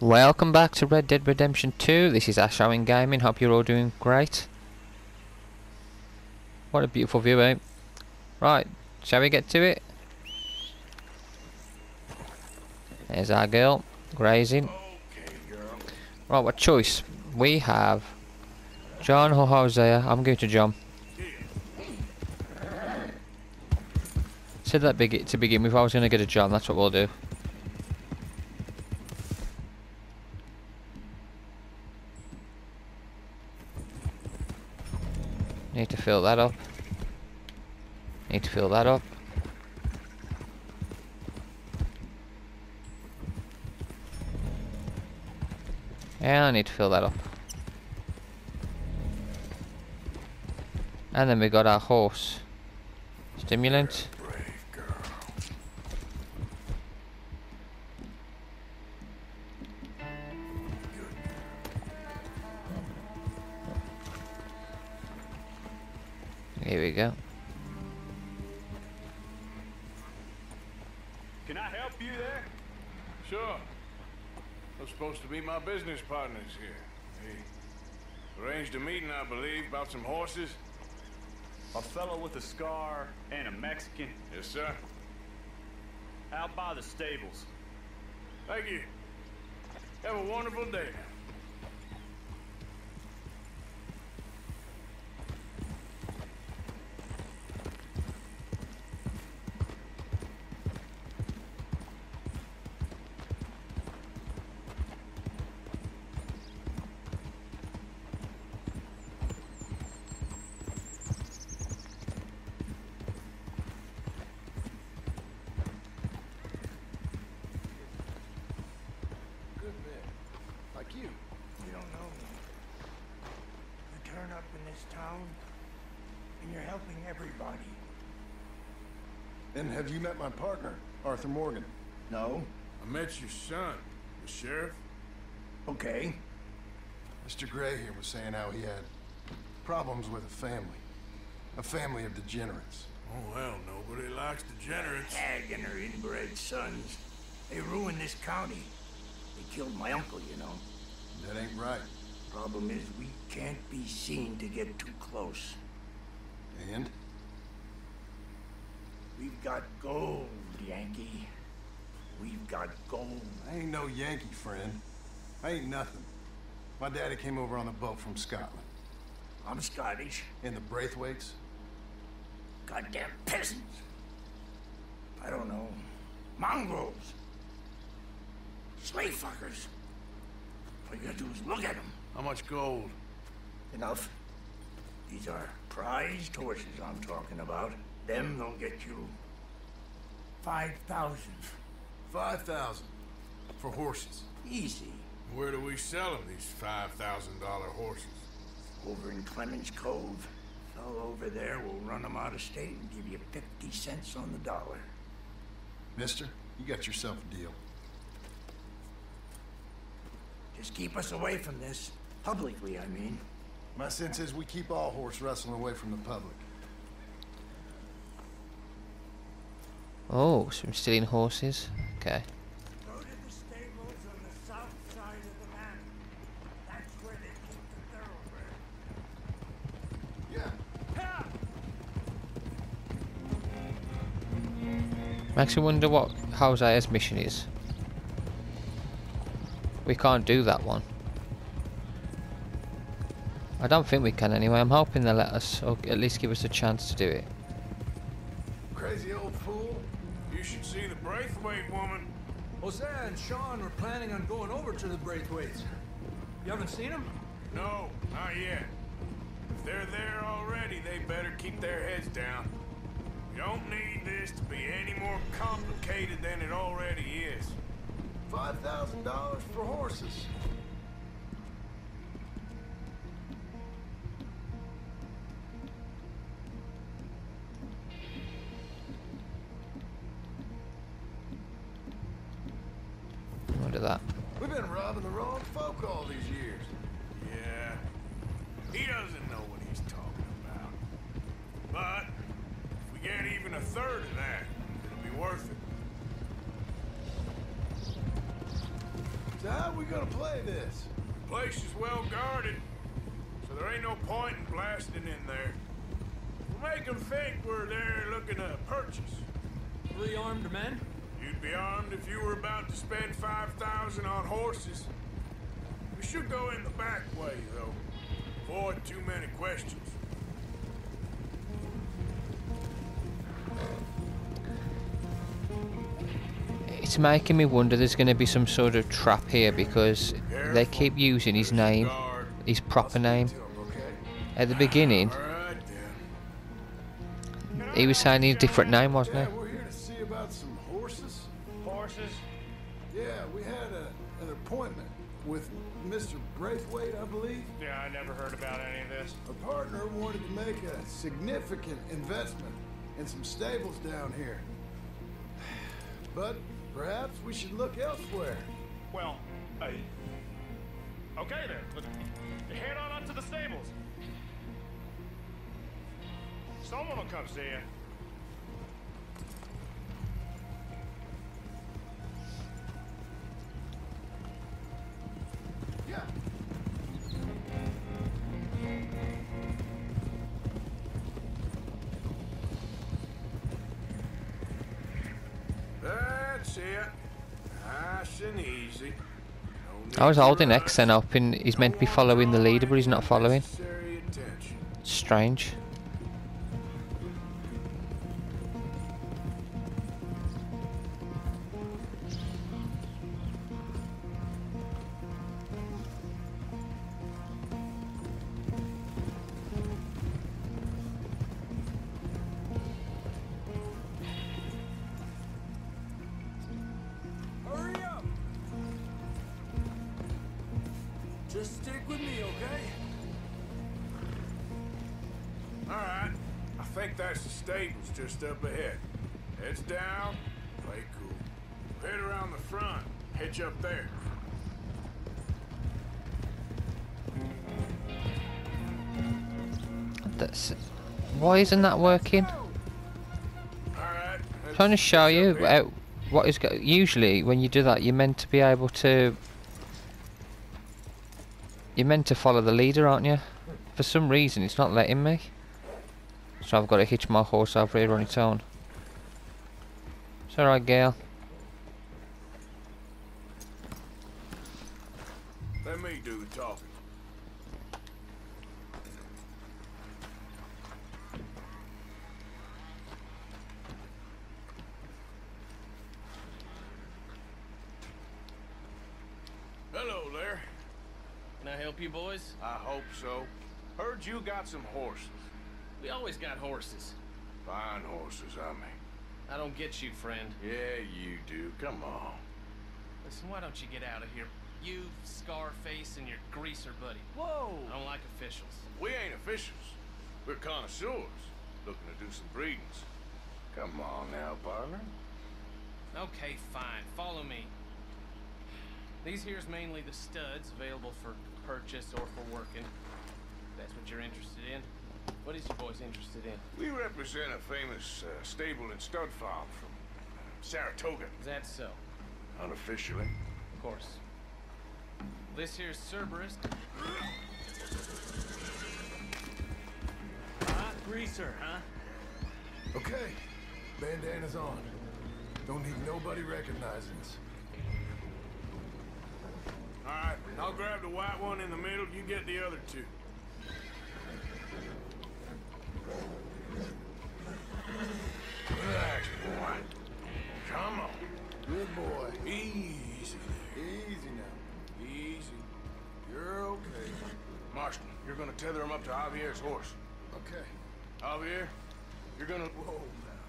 Welcome back to Red Dead Redemption 2. This is Ash Owen Gaming. Hope you're all doing great. What a beautiful view, eh? Right, shall we get to it? There's our girl, grazing. Right, what choice? We have John or Hosea. I'm going to John. Said that big to begin with. I was going to get a John. That's what we'll do. Need to fill that up. Need to fill that up. And I need to fill that up. And then we got our horse. Stimulant. Supposed to be my business partners here. They arranged a meeting, I believe, about some horses. A fellow with a scar and a Mexican Yes, sir. out by the stables. Thank you. Have a wonderful day. Like you. You don't know me. You turn up in this town, and you're helping everybody. And have you met my partner, Arthur Morgan? No? I met your son, the sheriff. Okay. Mr. Gray here was saying how he had problems with a family. A family of degenerates. Oh, well, nobody likes degenerates. Hag and her inbred sons. They ruined this county. They killed my uncle, you know. That ain't right. Problem is, we can't be seen to get too close. And? We've got gold, Yankee. We've got gold. I ain't no Yankee friend. I ain't nothing. My daddy came over on the boat from Scotland. I'm Scottish. And the Braithwaites. Goddamn peasants. I don't know. Mongrels. Slave fuckers. All you gotta do is look at them. How much gold? Enough. These are prized horses I'm talking about. Them they'll get you five thousand. Five thousand. For horses. Easy. Where do we sell them, these $5,000 horses? Over in Clemens Cove. Fellow over there will run them out of state and give you fifty cents on the dollar. Mister, you got yourself a deal. Just keep us away from this. Publicly, I mean. My sense is we keep all horse wrestling away from the public. Oh, some stealing horses. Okay. Go to the stables on the south side of the manor. That's where they keep the thoroughbred. Yeah. Makes me wonder what Hosea's mission is. We can't do that one. I don't think we can anyway. I'm hoping they'll let us, or at least give us a chance to do it. Crazy old fool. You should see the Braithwaite woman. Hosea and Sean were planning on going over to the Braithwaites. You haven't seen them? No, not yet. If they're there already, they better keep their heads down. You don't need this to be any more complicated than it already is. Five thousand dollars for horses. What do that? We've been robbing the wrong folk all these years. Yeah. He doesn't know what he's talking about. But if we get even a third of that, it'll be worth it. So how we gonna play this? The Place is well guarded, so there ain't no point in blasting in there. We'll make 'em think we're there looking to purchase. Three armed men? You'd be armed if you were about to spend 5,000 on horses. We should go in the back way, though. Avoid too many questions. It's making me wonder there's going to be some sort of trap here because they keep using his name, his proper name. To 'em, okay? At the beginning, All right, then. he was saying a different name, wasn't Yeah, he? we're here to see about some horses. Horses? Yeah, we had a, an appointment with Mr. Braithwaite, I believe. Yeah, I never heard about any of this. A partner wanted to make a significant investment in some stables down here. But perhaps we should look elsewhere. Well, uh, okay then. But head on up to the stables. Someone will come see you. I was holding. X and hoping he's meant to be following the leader, but he's not following. Strange. Just stick with me, okay? All right. I think that's the stables just up ahead. Heads down. Play cool. Head around the front. Hitch up there. That's. Why isn't that working? Right. trying to show you uh, what is usually when you do that you're meant to be able to you're meant to follow the leader aren't you? For some reason it's not letting me. So I've got to hitch my horse over here on its own. It's alright Gail help you boys? I hope so. Heard you got some horses. We always got horses. Fine horses, I mean. I don't get you, friend. Yeah, you do. Come on. Listen, why don't you get out of here? You, Scarface, and your greaser buddy. Whoa! I don't like officials. We ain't officials. We're connoisseurs. Looking to do some breedings. Come on now, partner. Okay, fine. Follow me. These here's mainly the studs available for purchase or for working. If that's what you're interested in. What is you boys interested in? We represent a famous uh, stable and stud farm from uh, Saratoga. Is that so? Unofficially. Of course. This here's Cerberus. Hot greaser, huh? Okay. Bandana's on. Don't need nobody recognizing us. I'll grab the white one in the middle. You get the other two. Relax, boy. Come on. Good boy. Easy there. Easy now. Easy. You're okay. Marston, you're gonna tether him up to Javier's horse. Okay. Javier, you're gonna... Whoa now.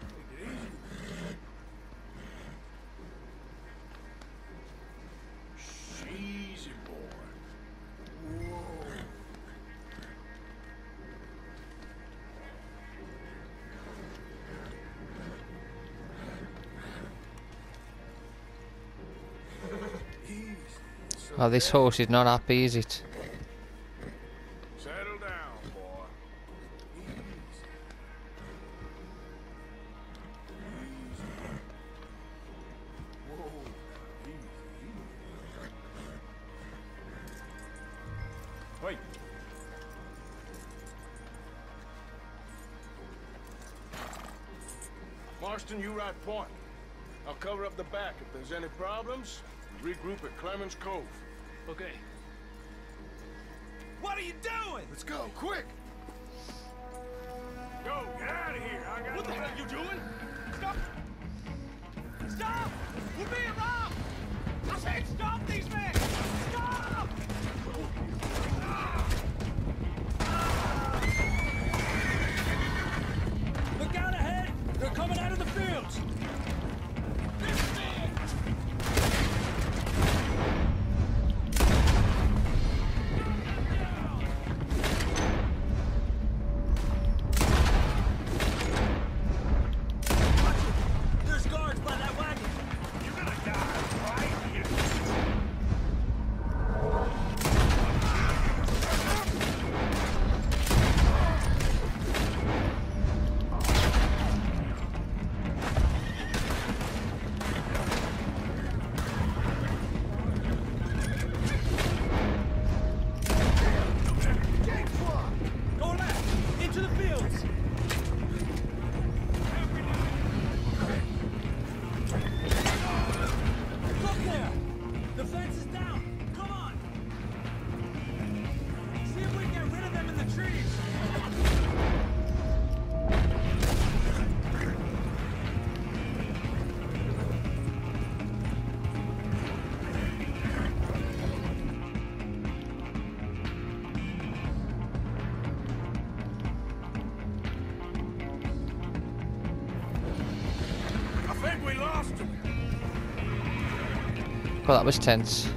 Take it easy. Well, this horse is not happy, is it? Settle down, boy. Easy. Marston, you right point. I'll cover up the back. If there's any problems, regroup at Clemens Cove. Okay. What are you doing? Let's go, quick! Go, get out of here. I got What the hell are you doing? Stop! Stop! We're being robbed! I said stop these men! Well, that was tense.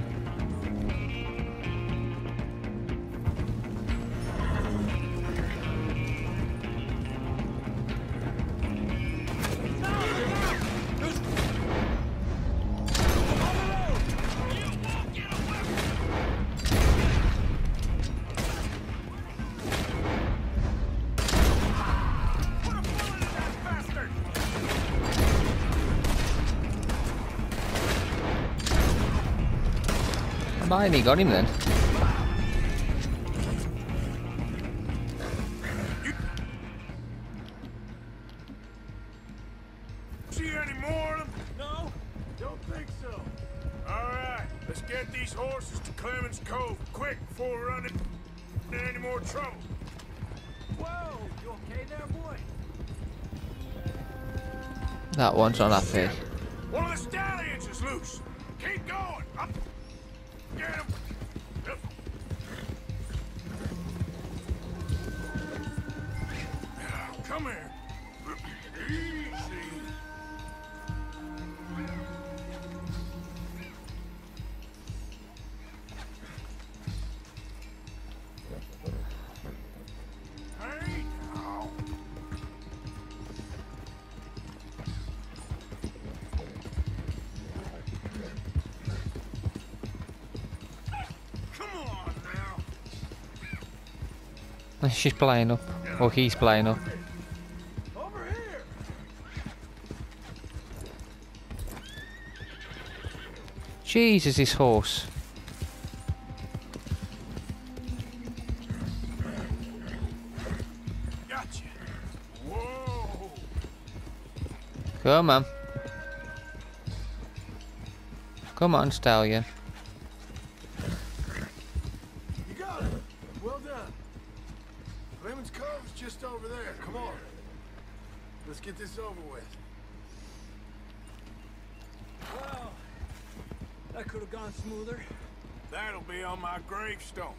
Mine, he got him then. See any more of them? No? Don't think so. All right, let's get these horses to Clemens Cove quick before we run into any more trouble. Whoa! You okay there, boy? That one's not happy. One of the stallions is loose. Come here. Easy. She's playing up. Or he's playing up. Jesus, this horse. Gotcha. Whoa. Come on. Come on, stallion. You got it! Well done. Clemens Cove's just over there. Come on. Let's get this over with. Well, that could have gone smoother. That'll be on my gravestone.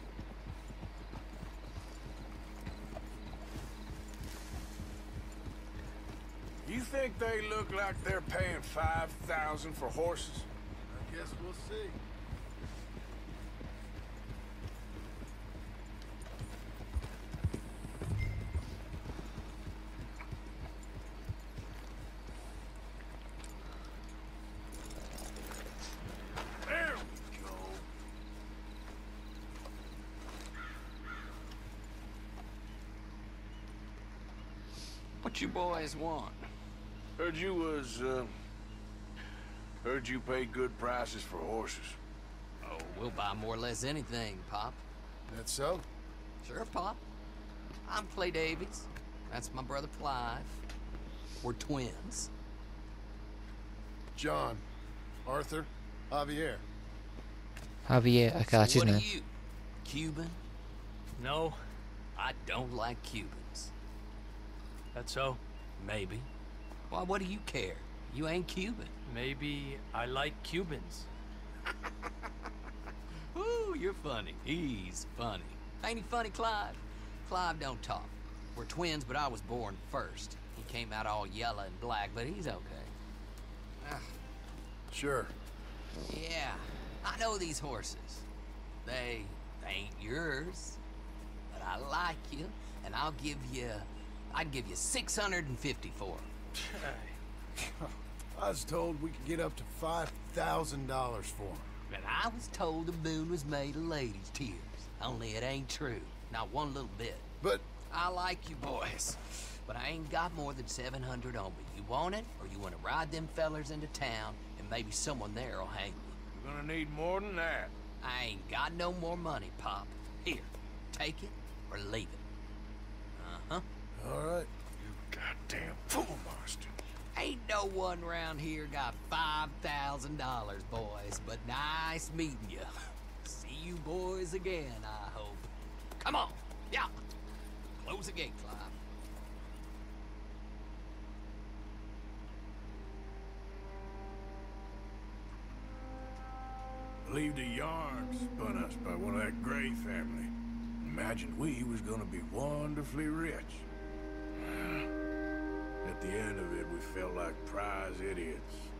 You think they look like they're paying 5000 for horses? I guess we'll see. There we go. What you boys want? Heard you was, uh... Heard you pay good prices for horses. Oh, we'll buy more or less anything, Pop. That so? Sure, Pop. I'm Clay Davies. That's my brother Clive. We're twins. John, Arthur, Javier. Javier, I got so his what name. are you? Cuban? No, I don't like Cubans. That's so. Maybe. Why, what do you care? You ain't Cuban. Maybe I like Cubans. Ooh, you're funny. He's funny. Ain't he funny, Clive? Clive don't talk. We're twins, but I was born first. He came out all yellow and black, but he's okay. Ah, Sure. yeah, I know these horses. They, they ain't yours. But I like you, and I'll give you... I'd give you 650 for 'em. I was told we could get up to $5,000 for him. And I was told the moon was made of ladies' tears. Only it ain't true. Not one little bit. But I like you boys, but I ain't got more than 700 on me. You want it, or you want to ride them fellers into town, and maybe someone there will hang you. You're gonna need more than that. I ain't got no more money, Pop. Here, take it or leave it. All right. You goddamn fool monster. Ain't no one round here got $5,000, boys, but nice meeting you. See you boys again, I hope. Come on, yeah. Close the gate, Clive. Believed the yarn spun us by one of that Gray family. Imagined we was gonna be wonderfully rich. The end of it, we felt like prize idiots.